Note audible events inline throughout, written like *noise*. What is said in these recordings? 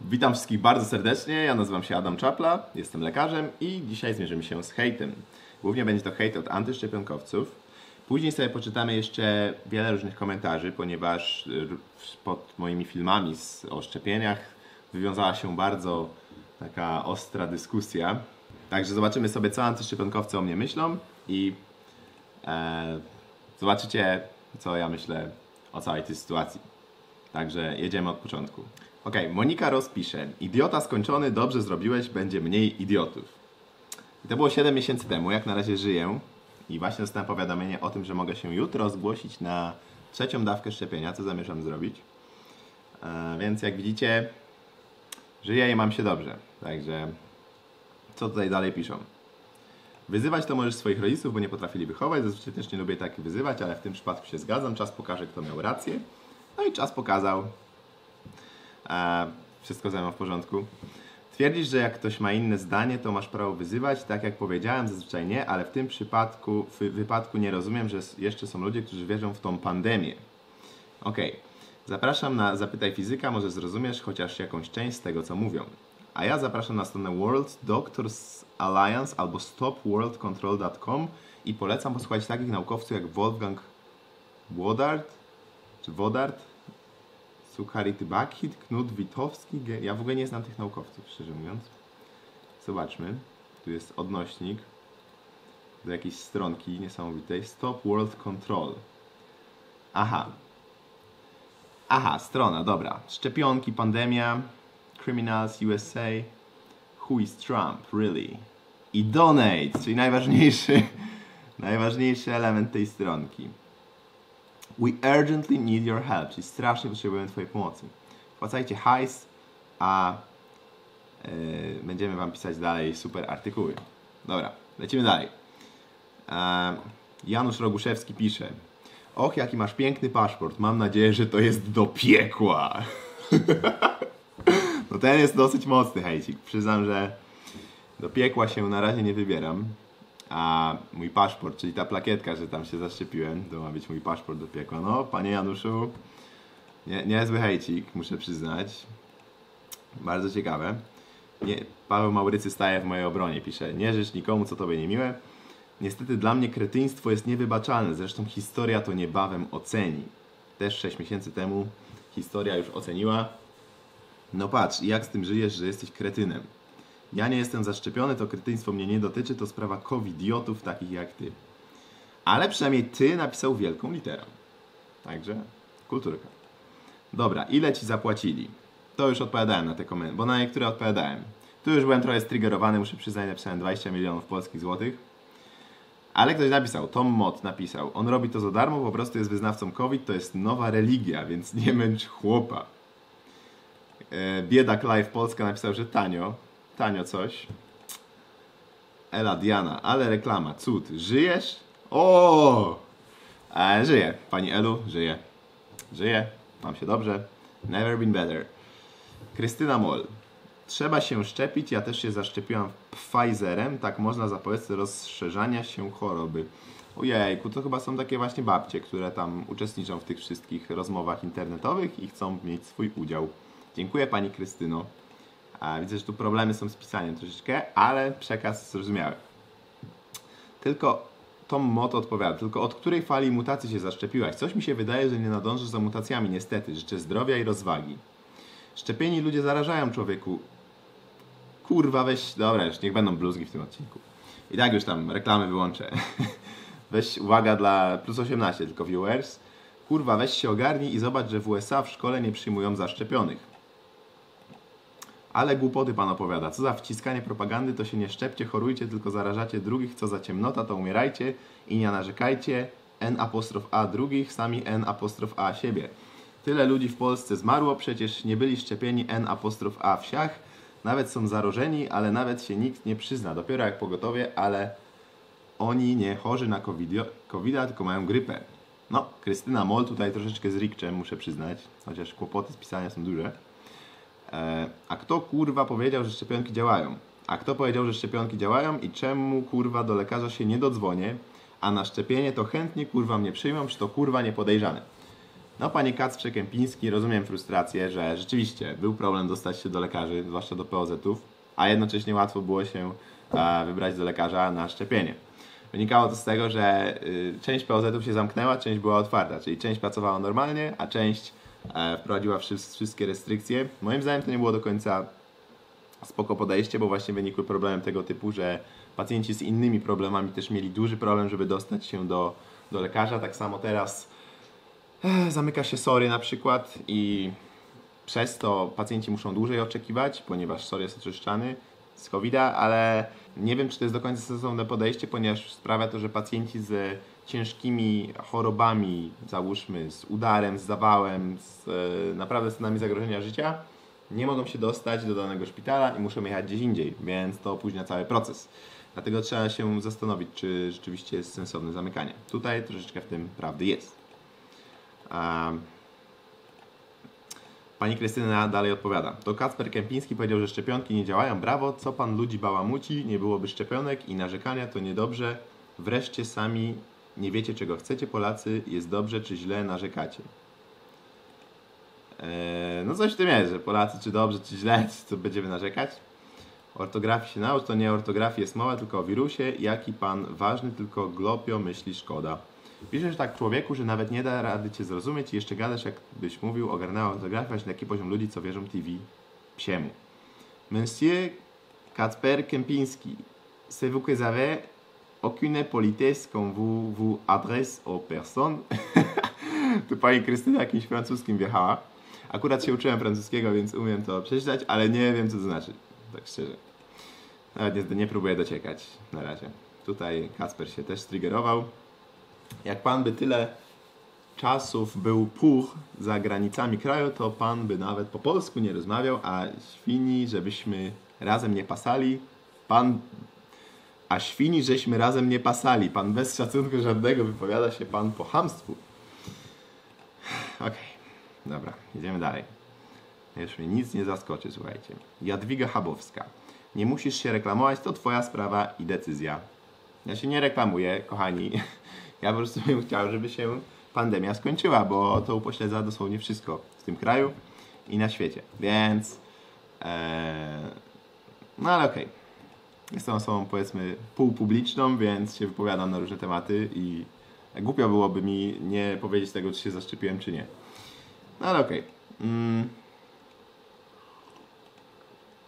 Witam wszystkich bardzo serdecznie. Ja nazywam się Adam Czapla, jestem lekarzem i dzisiaj zmierzymy się z hejtem. Głównie będzie to hejt od antyszczepionkowców. Później sobie poczytamy jeszcze wiele różnych komentarzy, ponieważ y, pod moimi filmami o szczepieniach wywiązała się bardzo taka ostra dyskusja. Także zobaczymy sobie, co antyszczepionkowcy o mnie myślą i e, zobaczycie, co ja myślę o całej tej sytuacji. Także jedziemy od początku. Ok, Monika rozpisze. Idiota skończony, dobrze zrobiłeś, będzie mniej idiotów. I to było 7 miesięcy temu, jak na razie żyję. I właśnie dostałem powiadomienie o tym, że mogę się jutro zgłosić na trzecią dawkę szczepienia, co zamierzam zrobić. E, więc jak widzicie, żyję i mam się dobrze. Także co tutaj dalej piszą? Wyzywać to możesz swoich rodziców, bo nie potrafili wychować. Zazwyczaj też nie lubię tak wyzywać, ale w tym przypadku się zgadzam. Czas pokaże, kto miał rację. No i czas pokazał. E, wszystko ze mną w porządku. Twierdzisz, że jak ktoś ma inne zdanie, to masz prawo wyzywać. Tak jak powiedziałem, zazwyczaj nie, ale w tym przypadku, w wypadku nie rozumiem, że jeszcze są ludzie, którzy wierzą w tą pandemię. Okej. Okay. Zapraszam na Zapytaj Fizyka, może zrozumiesz chociaż jakąś część z tego, co mówią. A ja zapraszam na stronę World Doctors Alliance albo stopworldcontrol.com i polecam posłuchać takich naukowców jak Wolfgang Wodart, czy Wodart, Sucharit Bakit, Knut Witowski. Ja w ogóle nie znam tych naukowców, szczerze mówiąc. Zobaczmy. Tu jest odnośnik do jakiejś stronki niesamowitej. Stop World Control. Aha. Aha, strona, dobra. Szczepionki, pandemia, Criminals USA, Who is Trump, really? I donate, czyli najważniejszy, *laughs* najważniejszy element tej stronki. We urgently need your help, czyli strasznie potrzebujemy Twojej pomocy. Wpłacajcie hajs, a yy, będziemy Wam pisać dalej super artykuły. Dobra, lecimy dalej. E, Janusz Roguszewski pisze Och, jaki masz piękny paszport. Mam nadzieję, że to jest do piekła. *laughs* no ten jest dosyć mocny hejcik. Przyznam, że do piekła się na razie nie wybieram. A mój paszport, czyli ta plakietka, że tam się zaszczepiłem, to ma być mój paszport do piekła. No, panie Januszu, nie, niezły hejcik, muszę przyznać. Bardzo ciekawe. Nie, Paweł Maurycy staje w mojej obronie, pisze, nie życz nikomu, co tobie niemiłe. Niestety dla mnie kretyństwo jest niewybaczalne, zresztą historia to niebawem oceni. Też 6 miesięcy temu historia już oceniła. No patrz, jak z tym żyjesz, że jesteś kretynem? Ja nie jestem zaszczepiony, to kretyństwo mnie nie dotyczy, to sprawa covidiotów takich jak ty. Ale przynajmniej ty napisał wielką literą. Także kulturka. Dobra, ile ci zapłacili? To już odpowiadałem na te komentarze, bo na niektóre odpowiadałem. Tu już byłem trochę striggerowany, muszę przyznać, napisałem 20 milionów polskich złotych. Ale ktoś napisał, Tom Mott napisał, on robi to za darmo, po prostu jest wyznawcą COVID, to jest nowa religia, więc nie męcz chłopa. E, Biedak Live Polska napisał, że tanio, tanio coś. Ela Diana, ale reklama, cud. Żyjesz? O! E, żyję, pani Elu, żyję. Żyję, mam się dobrze. Never been better. Krystyna Moll. Trzeba się szczepić, ja też się zaszczepiłam Pfizerem, tak można zapobiec rozszerzania się choroby. Ojejku, to chyba są takie właśnie babcie, które tam uczestniczą w tych wszystkich rozmowach internetowych i chcą mieć swój udział. Dziękuję Pani Krystyno. A widzę, że tu problemy są z pisaniem troszeczkę, ale przekaz zrozumiały. Tylko Tom Mot odpowiada, tylko od której fali mutacji się zaszczepiłaś? Coś mi się wydaje, że nie nadążysz za mutacjami, niestety. Życzę zdrowia i rozwagi. Szczepieni ludzie zarażają człowieku. Kurwa, weź. Dobra, już niech będą bluzgi w tym odcinku. I tak już tam reklamy wyłączę. *laughs* weź uwaga dla plus 18 tylko viewers. Kurwa, weź się ogarnij i zobacz, że w USA w szkole nie przyjmują zaszczepionych. Ale głupoty pan opowiada. Co za wciskanie propagandy, to się nie szczepcie, chorujcie, tylko zarażacie drugich. Co za ciemnota, to umierajcie i nie narzekajcie. N apostrof A drugich, sami N apostrof A siebie. Tyle ludzi w Polsce zmarło, przecież nie byli szczepieni N apostrof A wsiach. Nawet są zarożeni, ale nawet się nikt nie przyzna. Dopiero jak pogotowie, ale oni nie chorzy na covid tylko mają grypę. No, Krystyna Moll tutaj troszeczkę z rikczem, muszę przyznać, chociaż kłopoty z pisania są duże. E, a kto kurwa powiedział, że szczepionki działają? A kto powiedział, że szczepionki działają i czemu kurwa do lekarza się nie dodzwonię, a na szczepienie to chętnie kurwa mnie przyjmą, czy to kurwa nie podejrzane? No, panie Kacprze Kępiński, rozumiem frustrację, że rzeczywiście był problem dostać się do lekarzy, zwłaszcza do POZ-ów, a jednocześnie łatwo było się wybrać do lekarza na szczepienie. Wynikało to z tego, że y, część POZ-ów się zamknęła, część była otwarta, czyli część pracowała normalnie, a część wprowadziła wszy- wszystkie restrykcje. Moim zdaniem to nie było do końca spoko podejście, bo właśnie wynikły problemy tego typu, że pacjenci z innymi problemami też mieli duży problem, żeby dostać się do, do lekarza. Tak samo teraz e, zamyka się sory na przykład i przez to pacjenci muszą dłużej oczekiwać, ponieważ SOR jest oczyszczany z covid ale nie wiem, czy to jest do końca sensowne podejście, ponieważ sprawia to, że pacjenci z ciężkimi chorobami, załóżmy z udarem, z zawałem, z e, naprawdę stanami zagrożenia życia, nie mogą się dostać do danego szpitala i muszą jechać gdzieś indziej, więc to opóźnia cały proces. Dlatego trzeba się zastanowić, czy rzeczywiście jest sensowne zamykanie. Tutaj troszeczkę w tym prawdy jest. Um, Pani Krystyna dalej odpowiada. To Kacper Kępiński powiedział, że szczepionki nie działają. Brawo, co pan ludzi bałamuci? Nie byłoby szczepionek i narzekania to niedobrze. Wreszcie sami nie wiecie czego chcecie Polacy. Jest dobrze czy źle narzekacie. Eee, no coś w tym jest, że Polacy czy dobrze czy źle, *laughs* to będziemy narzekać. Ortografii się naucz, to nie o ortografii jest mowa, tylko o wirusie. Jaki pan ważny, tylko glopio myśli szkoda. Piszesz tak człowieku, że nawet nie da rady cię zrozumieć i jeszcze gadasz, jakbyś mówił, ogarnęła ortografia, aż taki poziom ludzi, co wierzą TV psiemu. Monsieur Kacper Kempinski, c'est vous que avez aucune politesse quand vous vous adresse aux personnes. *laughs* tu pani Krystyna jakimś francuskim wjechała. Akurat się uczyłem francuskiego, więc umiem to przeczytać, ale nie wiem, co to znaczy. Tak szczerze. Nawet nie, nie próbuję dociekać na razie. Tutaj Kacper się też striggerował. Jak pan by tyle czasów był puch za granicami kraju, to pan by nawet po polsku nie rozmawiał, a świni, żebyśmy razem nie pasali, pan a świni, żeśmy razem nie pasali. Pan bez szacunku żadnego wypowiada się pan po chamstwu. Okej, dobra, idziemy dalej. Już mnie nic nie zaskoczy, słuchajcie. Jadwiga Chabowska. Nie musisz się reklamować, to twoja sprawa i decyzja. Ja się nie reklamuję, kochani. *laughs* Ja po prostu bym chciał, żeby się pandemia skończyła, bo to upośledza dosłownie wszystko w tym kraju i na świecie. Więc. Ee, no ale okej. Jestem osobą powiedzmy półpubliczną, więc się wypowiadam na różne tematy i głupio byłoby mi nie powiedzieć tego, czy się zaszczepiłem, czy nie. No ale okej. Mm.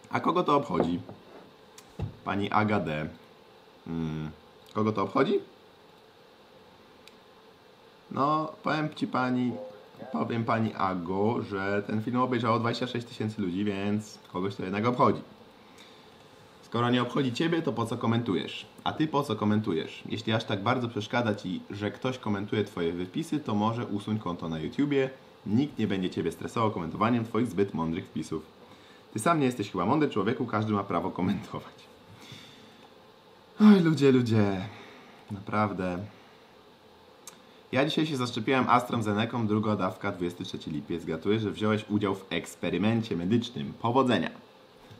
A kogo to obchodzi? Pani Aga D. Mm. Kogo to obchodzi? No, powiem Ci Pani, powiem Pani Ago, że ten film obejrzało 26 tysięcy ludzi, więc kogoś to jednak obchodzi. Skoro nie obchodzi Ciebie, to po co komentujesz? A Ty po co komentujesz? Jeśli aż tak bardzo przeszkadza Ci, że ktoś komentuje Twoje wypisy, to może usuń konto na YouTubie. Nikt nie będzie Ciebie stresował komentowaniem Twoich zbyt mądrych wpisów. Ty sam nie jesteś chyba mądry człowieku, każdy ma prawo komentować. Oj, ludzie, ludzie. Naprawdę. Ja dzisiaj się zaszczepiłem AstraZeneką, druga dawka 23 lipiec. Gratuluję, że wziąłeś udział w eksperymencie medycznym. Powodzenia.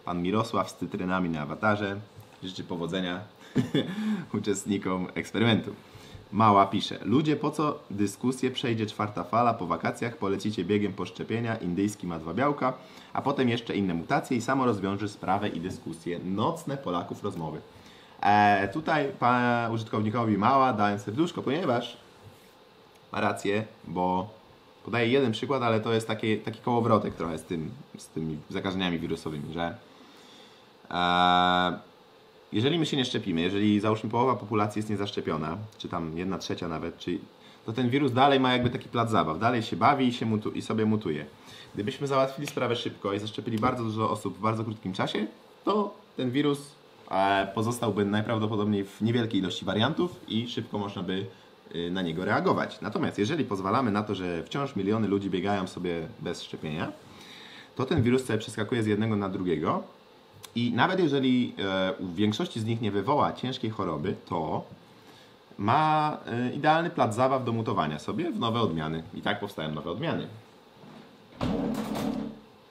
Pan Mirosław z cytrynami na awatarze. Życzy powodzenia *laughs* uczestnikom eksperymentu. Mała pisze. Ludzie, po co dyskusję przejdzie czwarta fala po wakacjach, polecicie biegiem poszczepienia, indyjski ma dwa białka, a potem jeszcze inne mutacje i samo rozwiąże sprawę i dyskusję. Nocne Polaków rozmowy. E, tutaj pa, użytkownikowi Mała dałem serduszko, ponieważ ma rację, bo podaję jeden przykład, ale to jest taki, taki kołowrotek trochę z, tym, z tymi zakażeniami wirusowymi, że jeżeli my się nie szczepimy, jeżeli załóżmy połowa populacji jest niezaszczepiona, czy tam jedna trzecia nawet, czy, to ten wirus dalej ma jakby taki plac zabaw, dalej się bawi i, się mutu, i sobie mutuje. Gdybyśmy załatwili sprawę szybko i zaszczepili bardzo dużo osób w bardzo krótkim czasie, to ten wirus e, pozostałby najprawdopodobniej w niewielkiej ilości wariantów i szybko można by y, na niego reagować. Natomiast jeżeli pozwalamy na to, że wciąż miliony ludzi biegają sobie bez szczepienia, to ten wirus sobie przeskakuje z jednego na drugiego i nawet jeżeli e, u większości z nich nie wywoła ciężkiej choroby, to ma e, idealny plac zabaw do mutowania sobie w nowe odmiany. I tak powstają nowe odmiany.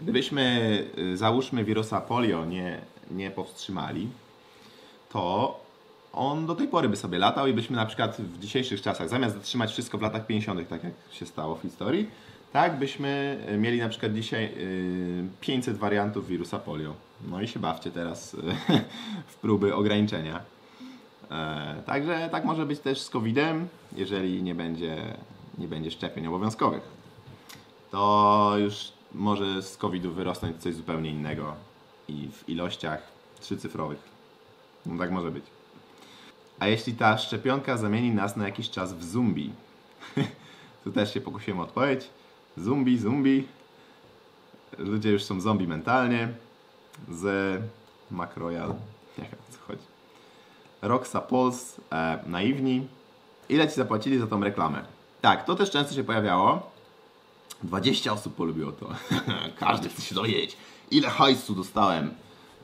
Gdybyśmy, y, załóżmy, wirusa polio nie, nie powstrzymali, to on do tej pory by sobie latał i byśmy na przykład w dzisiejszych czasach, zamiast zatrzymać wszystko w latach 50., tak jak się stało w historii, Tak byśmy y, mieli na przykład dzisiaj y, 500 wariantów wirusa polio. No i się bawcie teraz y, *laughs* w próby ograniczenia. E, Także tak może być też z COVID-em, jeżeli nie będzie, nie będzie szczepień obowiązkowych. To już może z COVID-u wyrosnąć coś zupełnie innego i w ilościach trzycyfrowych. No tak może być. A jeśli ta szczepionka zamieni nas na jakiś czas w zombie? *laughs* tu też się pokusiłem o odpowiedź. Zombie, zombie. Ludzie już są zombie mentalnie. Z Macroyal. Nie wiem o co chodzi. Roxa Pulse, e, naiwni. Ile ci zapłacili za tą reklamę? Tak, to też często się pojawiało. 20 osób polubiło to. *laughs* Każdy chce się dowiedzieć, ile hajsu dostałem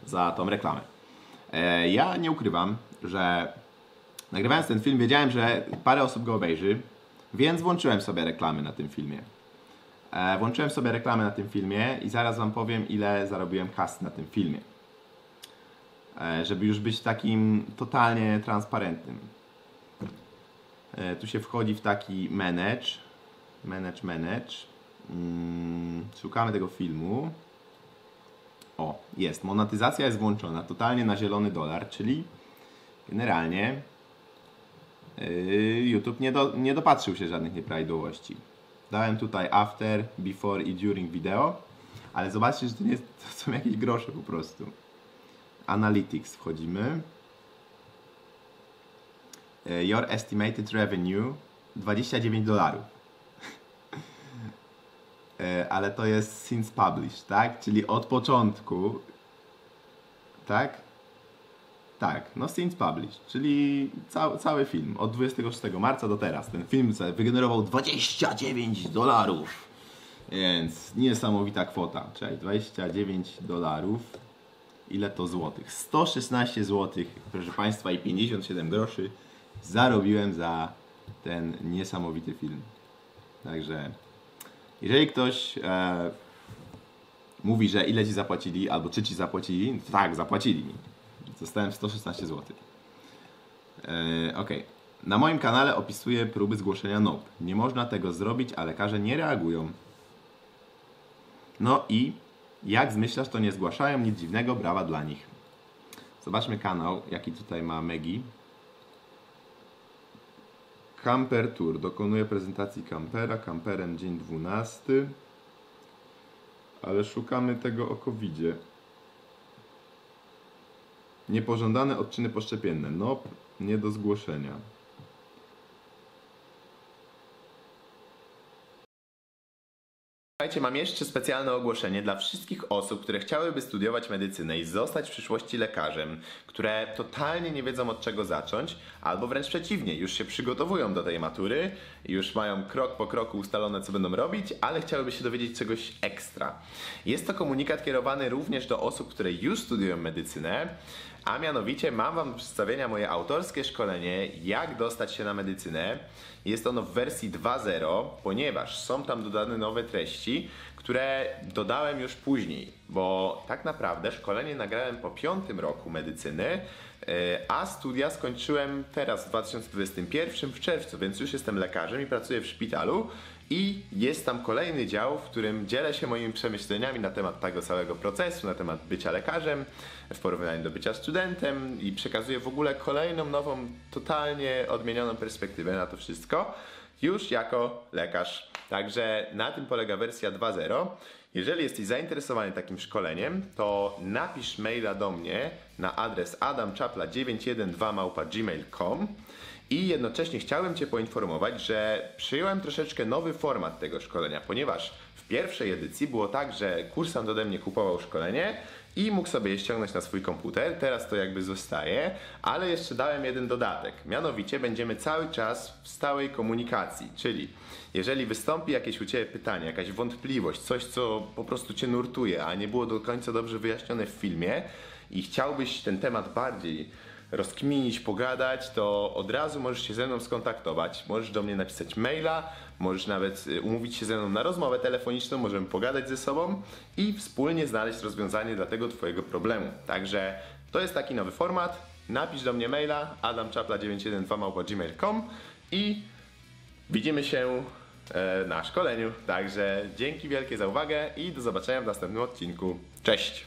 za tą reklamę. E, ja nie ukrywam, że nagrywając ten film wiedziałem, że parę osób go obejrzy, więc włączyłem sobie reklamy na tym filmie. E, włączyłem sobie reklamy na tym filmie i zaraz Wam powiem, ile zarobiłem kasy na tym filmie. E, żeby już być takim totalnie transparentnym. E, tu się wchodzi w taki manage, manage, manage. Mm, szukamy tego filmu. O, jest. Monetyzacja jest włączona totalnie na zielony dolar, czyli generalnie yy, YouTube nie, do, nie dopatrzył się żadnych nieprawidłowości. Dałem tutaj after, before i during video, ale zobaczcie, że to, nie, to są jakieś grosze po prostu. Analytics wchodzimy. Yy, Your estimated revenue 29 dolarów. E, ale to jest since published, tak? Czyli od początku, tak? Tak, no since published, czyli cały, cały film, od 26 marca do teraz. Ten film wygenerował 29 dolarów, więc niesamowita kwota. Czyli 29 dolarów, ile to złotych? 116 złotych, proszę Państwa, i 57 groszy zarobiłem za ten niesamowity film. Także jeżeli ktoś e, mówi, że ile ci zapłacili, albo czy ci zapłacili, tak, zapłacili mi. Dostałem 116 zł. E, ok. Na moim kanale opisuję próby zgłoszenia NOP. Nie można tego zrobić, a lekarze nie reagują. No i jak zmyślasz, to nie zgłaszają, nic dziwnego, brawa dla nich. Zobaczmy kanał, jaki tutaj ma Megi. Camper Tour. Dokonuje prezentacji kampera. Kamperem dzień 12. Ale szukamy tego o covid -zie. Niepożądane odczyny poszczepienne. No, nie do zgłoszenia. Słuchajcie, mam jeszcze specjalne ogłoszenie dla wszystkich osób, które chciałyby studiować medycynę i zostać w przyszłości lekarzem, które totalnie nie wiedzą od czego zacząć, albo wręcz przeciwnie, już się przygotowują do tej matury, już mają krok po kroku ustalone co będą robić, ale chciałyby się dowiedzieć czegoś ekstra. Jest to komunikat kierowany również do osób, które już studiują medycynę, a mianowicie mam Wam do przedstawienia moje autorskie szkolenie, jak dostać się na medycynę. Jest ono w wersji 2.0, ponieważ są tam dodane nowe treści, które dodałem już później, bo tak naprawdę szkolenie nagrałem po piątym roku medycyny, a studia skończyłem teraz w 2021 w czerwcu, więc już jestem lekarzem i pracuję w szpitalu. I jest tam kolejny dział, w którym dzielę się moimi przemyśleniami na temat tego całego procesu, na temat bycia lekarzem, w porównaniu do bycia studentem i przekazuję w ogóle kolejną, nową, totalnie odmienioną perspektywę na to wszystko, już jako lekarz. Także na tym polega wersja 2.0. Jeżeli jesteś zainteresowany takim szkoleniem, to napisz maila do mnie na adres adamczapla912 i jednocześnie chciałem Cię poinformować, że przyjąłem troszeczkę nowy format tego szkolenia, ponieważ w pierwszej edycji było tak, że kursant ode mnie kupował szkolenie i mógł sobie je ściągnąć na swój komputer. Teraz to jakby zostaje, ale jeszcze dałem jeden dodatek. Mianowicie będziemy cały czas w stałej komunikacji, czyli jeżeli wystąpi jakieś u Ciebie pytanie, jakaś wątpliwość, coś co po prostu Cię nurtuje, a nie było do końca dobrze wyjaśnione w filmie i chciałbyś ten temat bardziej rozkminić, pogadać, to od razu możesz się ze mną skontaktować. Możesz do mnie napisać maila, możesz nawet y, umówić się ze mną na rozmowę telefoniczną, możemy pogadać ze sobą i wspólnie znaleźć rozwiązanie dla tego Twojego problemu. Także to jest taki nowy format. Napisz do mnie maila adamczapla912gmail.com i widzimy się e, na szkoleniu. Także dzięki wielkie za uwagę i do zobaczenia w następnym odcinku. Cześć!